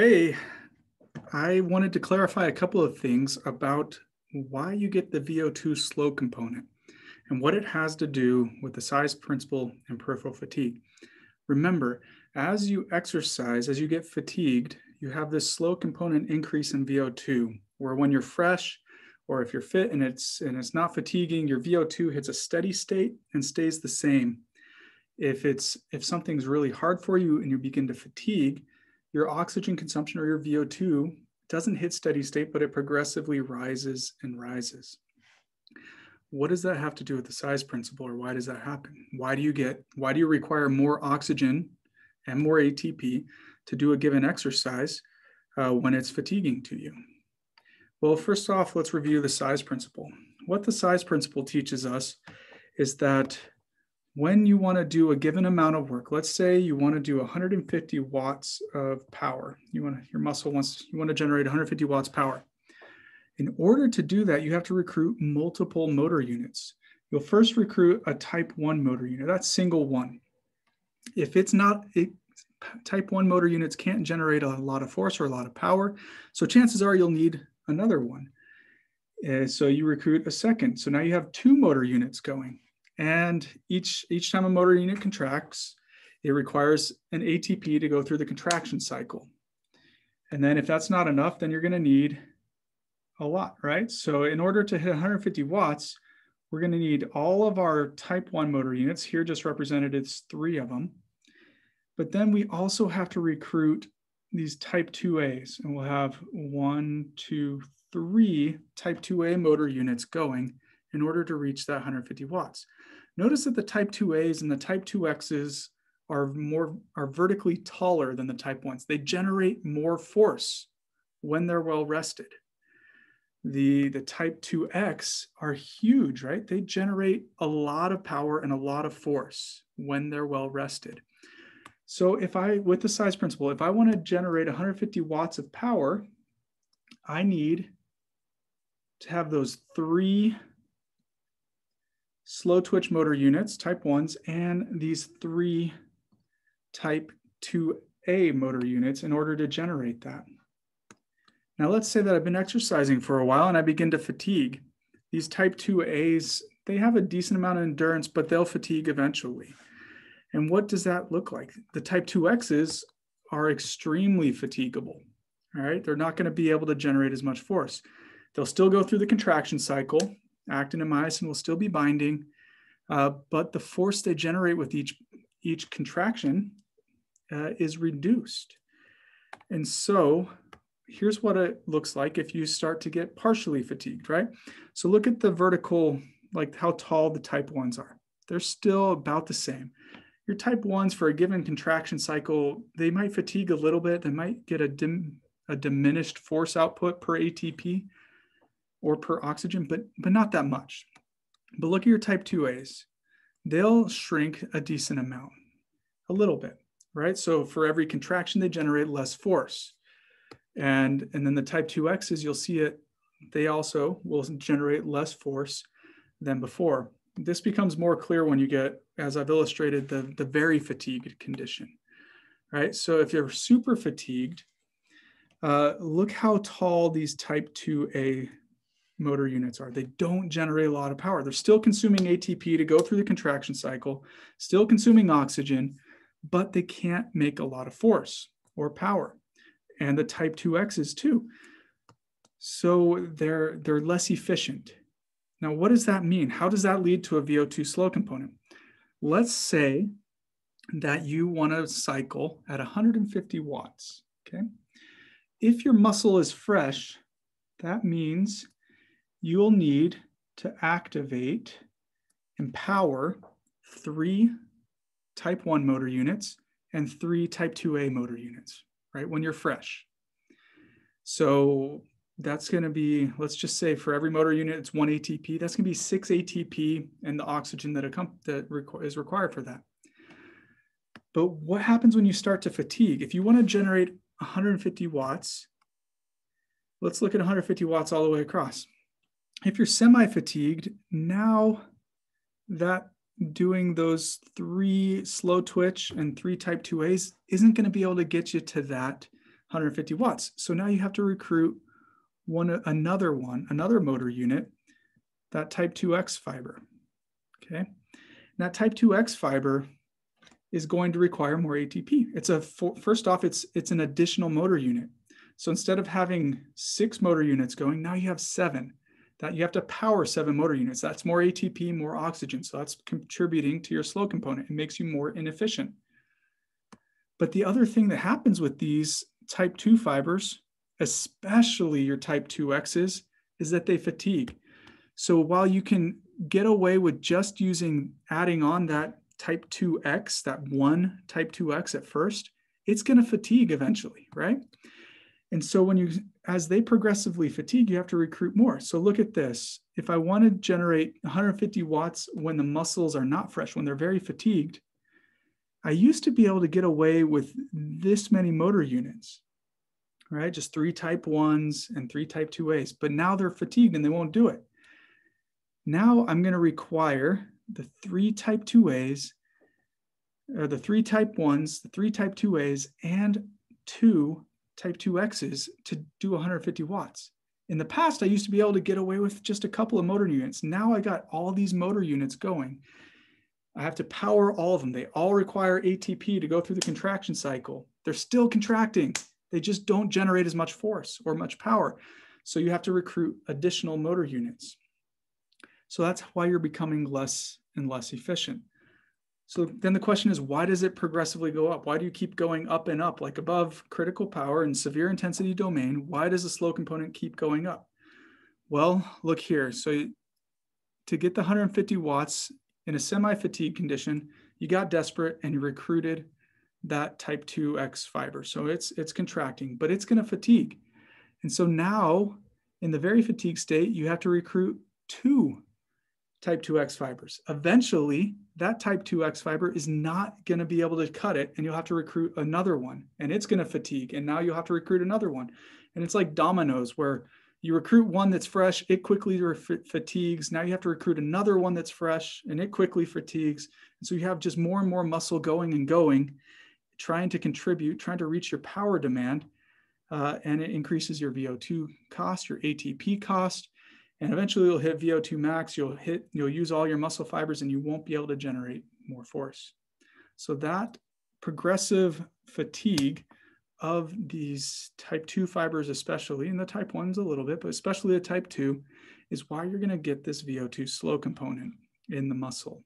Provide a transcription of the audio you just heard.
Hey, I wanted to clarify a couple of things about why you get the VO2 slow component and what it has to do with the size principle and peripheral fatigue. Remember, as you exercise, as you get fatigued, you have this slow component increase in VO2, where when you're fresh or if you're fit and it's and it's not fatiguing, your VO2 hits a steady state and stays the same. If it's if something's really hard for you and you begin to fatigue, your oxygen consumption or your VO2 doesn't hit steady state, but it progressively rises and rises. What does that have to do with the size principle or why does that happen? Why do you get, why do you require more oxygen and more ATP to do a given exercise uh, when it's fatiguing to you? Well, first off, let's review the size principle. What the size principle teaches us is that when you want to do a given amount of work, let's say you want to do 150 watts of power. You want to, your muscle wants you want to generate 150 watts power. In order to do that, you have to recruit multiple motor units. You'll first recruit a type 1 motor unit. That's single one. If it's not it, type 1 motor units can't generate a lot of force or a lot of power, so chances are you'll need another one. Uh, so you recruit a second. So now you have two motor units going. And each, each time a motor unit contracts, it requires an ATP to go through the contraction cycle. And then if that's not enough, then you're gonna need a lot, right? So in order to hit 150 watts, we're gonna need all of our type one motor units, here just represented it's three of them. But then we also have to recruit these type 2As, and we'll have one, two, three type 2A motor units going in order to reach that 150 watts. Notice that the type 2As and the type 2Xs are more are vertically taller than the type 1s. They generate more force when they're well rested. The, the type 2X are huge, right? They generate a lot of power and a lot of force when they're well rested. So if I, with the size principle, if I want to generate 150 watts of power, I need to have those three slow twitch motor units, type 1s, and these three type 2A motor units in order to generate that. Now let's say that I've been exercising for a while and I begin to fatigue. These type 2As, they have a decent amount of endurance, but they'll fatigue eventually. And what does that look like? The type 2Xs are extremely fatigable. All right, they're not going to be able to generate as much force. They'll still go through the contraction cycle, actin and myosin will still be binding, uh, but the force they generate with each, each contraction uh, is reduced. And so here's what it looks like if you start to get partially fatigued, right? So look at the vertical, like how tall the type ones are. They're still about the same. Your type ones for a given contraction cycle, they might fatigue a little bit. They might get a, dim, a diminished force output per ATP, or per oxygen, but, but not that much. But look at your type 2As. They'll shrink a decent amount, a little bit, right? So for every contraction, they generate less force. And, and then the type 2Xs, you'll see it, they also will generate less force than before. This becomes more clear when you get, as I've illustrated, the, the very fatigued condition, right? So if you're super fatigued, uh, look how tall these type 2A motor units are. They don't generate a lot of power. They're still consuming ATP to go through the contraction cycle, still consuming oxygen, but they can't make a lot of force or power. And the type 2Xs too. So they're, they're less efficient. Now, what does that mean? How does that lead to a VO2 slow component? Let's say that you want to cycle at 150 watts, okay? If your muscle is fresh, that means you'll need to activate and power three type 1 motor units and three type 2A motor units, right, when you're fresh. So that's going to be, let's just say for every motor unit, it's one ATP. That's going to be six ATP and the oxygen that, that requ is required for that. But what happens when you start to fatigue? If you want to generate 150 watts, let's look at 150 watts all the way across if you're semi-fatigued, now that doing those three slow twitch and three type 2As isn't going to be able to get you to that 150 watts. So now you have to recruit one another one, another motor unit, that type 2X fiber. Okay. And that type 2X fiber is going to require more ATP. It's a first off, it's it's an additional motor unit. So instead of having six motor units going, now you have seven. That you have to power seven motor units. That's more ATP, more oxygen. So that's contributing to your slow component. It makes you more inefficient. But the other thing that happens with these type 2 fibers, especially your type 2Xs, is that they fatigue. So while you can get away with just using adding on that type 2X, that one type 2X at first, it's going to fatigue eventually, right? And so when you, as they progressively fatigue, you have to recruit more. So look at this. If I want to generate 150 watts when the muscles are not fresh, when they're very fatigued, I used to be able to get away with this many motor units, right? Just three type ones and three type 2As, but now they're fatigued and they won't do it. Now I'm going to require the three type 2As, or the three type 1s, the three type 2As, and two type 2Xs to do 150 watts. In the past, I used to be able to get away with just a couple of motor units. Now I got all these motor units going. I have to power all of them. They all require ATP to go through the contraction cycle. They're still contracting. They just don't generate as much force or much power. So you have to recruit additional motor units. So that's why you're becoming less and less efficient. So then the question is, why does it progressively go up? Why do you keep going up and up, like above critical power and severe intensity domain? Why does the slow component keep going up? Well, look here. So to get the 150 watts in a semi-fatigue condition, you got desperate and you recruited that type 2X fiber. So it's, it's contracting, but it's going to fatigue. And so now in the very fatigue state, you have to recruit two type 2X fibers. Eventually, that type 2X fiber is not going to be able to cut it, and you'll have to recruit another one, and it's going to fatigue, and now you'll have to recruit another one. And it's like dominoes where you recruit one that's fresh, it quickly fatigues. Now you have to recruit another one that's fresh, and it quickly fatigues. And so you have just more and more muscle going and going, trying to contribute, trying to reach your power demand. Uh, and it increases your VO2 cost, your ATP cost, and eventually you'll hit VO2 max, you'll hit, you'll use all your muscle fibers and you won't be able to generate more force. So that progressive fatigue of these type 2 fibers, especially, and the type 1s a little bit, but especially the type 2, is why you're going to get this VO2 slow component in the muscle.